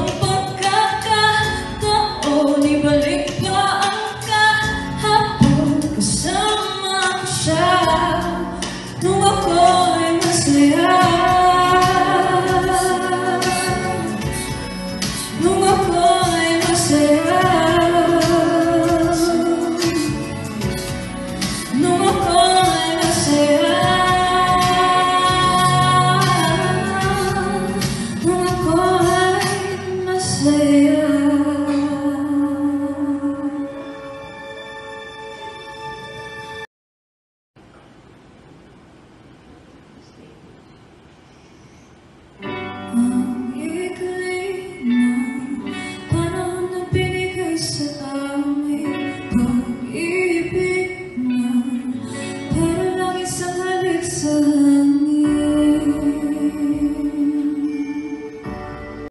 Oh.